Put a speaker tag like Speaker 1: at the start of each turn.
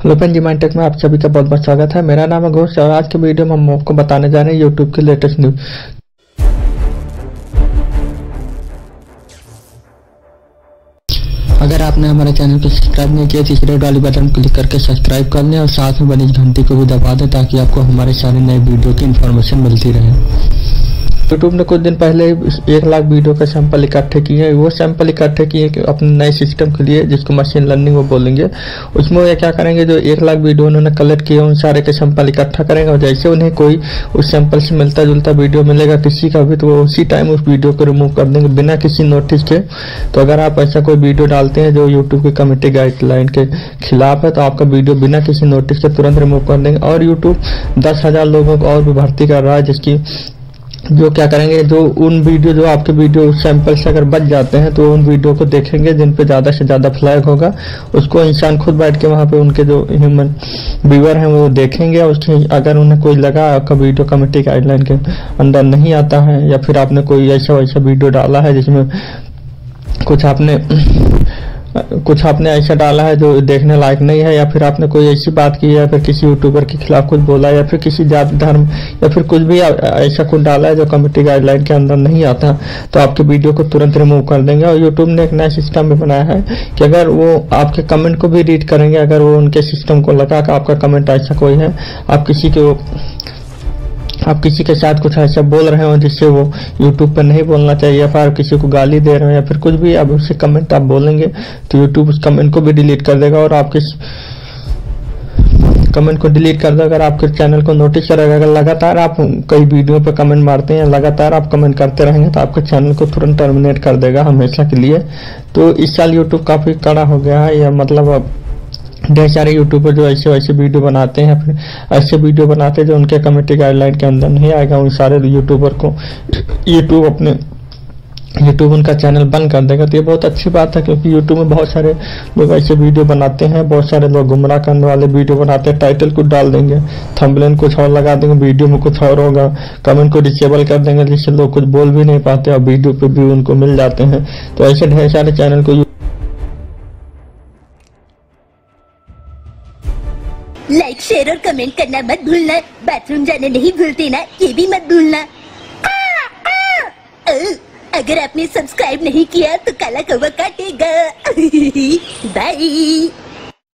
Speaker 1: Hello friend, जी माइंटेक में आप सभी का बहुत बहुत स्वागत है। मेरा नाम है घोष और आज के वीडियो में हम आपको बताने जा रहे हैं यूट्यूब की लेटेस्ट न्यूज़ अगर आपने हमारे चैनल को सब्सक्राइब नहीं किया तो इस रेड वाली बटन क्लिक करके सब्सक्राइब कर लें और साथ में बनी घंटी को भी दबा दें ताकि आपको हमारे सारे नए वीडियो की इन्फॉर्मेशन मिलती रहे। यूट्यूब ने कुछ दिन पहले एक लाख वीडियो का सैंपल इकट्ठे किए हैं। वो सैंपल इकट्ठे किए कि अपने नए सिस्टम के लिए, जिसको मशीन लर्निंग वो बोलेंगे। उसमें वो क्या करेंगे, जो एक लाख वीडियो उन्होंने कलेक्ट किए उन सारे के सैंपल इकट्ठा करेंगे। और जैसे उन्हें कोई उस सैंपल से मिलता जुलता वीडियो मिलेगा, किसी का भी तो वो उसी टाइम उस वीडियो को रिमूव कर देंगे बिना किसी नोटिस के। तो अगर आप ऐसा कोई वीडियो डालते हैं जो यूट्यूब की कमेटी गाइडलाइन के खिलाफ है तो आपका वीडियो बिना किसी नोटिस के तुरंत रिमूव कर देंगे। और यूट्यूब दस हज़ार लोगों को और भी भर्ती कर रहा है, जिसकी जो क्या करेंगे, जो उन वीडियो जो आपके वीडियो सैंपल से अगर बच जाते हैं तो उन वीडियो को देखेंगे, जिन पे ज़्यादा से ज़्यादा फ्लैग होगा। उसको इंसान खुद बैठ के वहाँ पे उनके जो ह्यूमन व्यूअर हैं, वो देखेंगे। उसकी अगर उन्हें कोई लगा आपका वीडियो कमेटी गाइडलाइन के अंदर नहीं आता है, या फिर आपने कोई ऐसा वैसा वीडियो डाला है, जिसमें कुछ आपने कुछ आपने ऐसा डाला है जो देखने लायक नहीं है, या फिर आपने कोई ऐसी बात की या फिर किसी यूट्यूबर के खिलाफ कुछ बोला या फिर किसी जात, धर्म, या फिर कुछ भी ऐसा कुछ डाला है जो कमेटी गाइडलाइन के अंदर नहीं आता तो आपके वीडियो को तुरंत रिमूव कर देंगे। और यूट्यूब ने एक नया सिस्टम भी बनाया है कि अगर वो आपके कमेंट को भी रीड करेंगे, अगर वो उनके सिस्टम को लगा कि आपका कमेंट ऐसा कोई है, आप किसी के आप किसी के साथ कुछ ऐसा बोल रहे हो जिससे वो यूट्यूब पर नहीं बोलना चाहिए या फिर किसी को गाली दे रहे हो या फिर कुछ भी, आप उससे कमेंट आप बोलेंगे तो यूट्यूब उस कमेंट को भी डिलीट कर देगा और आपके कमेंट को डिलीट कर देगा अगर आपके चैनल को नोटिस करेगा अगर लगातार आप कई वीडियो पर कमेंट मारते हैं लगातार आप कमेंट करते रहेंगे तो आपके चैनल को तुरंत टर्मिनेट कर देगा हमेशा के लिए। तो इस साल यूट्यूब काफ़ी कड़ा हो गया है, या मतलब ढेर सारे यूट्यूबर जो ऐसे वैसे वीडियो बनाते हैं, फिर ऐसे वीडियो बनाते हैं जो उनके कमेटी गाइडलाइन के अंदर नहीं आएगा। उन सारे यूट्यूबर को यूट्यूब अपने यूट्यूब उनका चैनल बंद कर देगा। तो ये बहुत अच्छी बात है, क्योंकि यूट्यूब में बहुत सारे लोग ऐसे वीडियो बनाते हैं, बहुत सारे लोग गुमराह करने वाले वीडियो बनाते हैं। टाइटल कुछ डाल देंगे थंबनेल कुछ और लगा देंगे वीडियो में कुछ और होगा। कमेंट को डिसेबल कर देंगे, जिससे लोग कुछ बोल भी नहीं पाते और वीडियो पे भी उनको मिल जाते हैं। तो ऐसे ढेर सारे चैनल को
Speaker 2: लाइक शेयर और कमेंट करना मत भूलना। बाथरूम जाने नहीं भूलते ना, ये भी मत भूलना। अगर आपने सब्सक्राइब नहीं किया तो काला कौवा काटेगा। बाय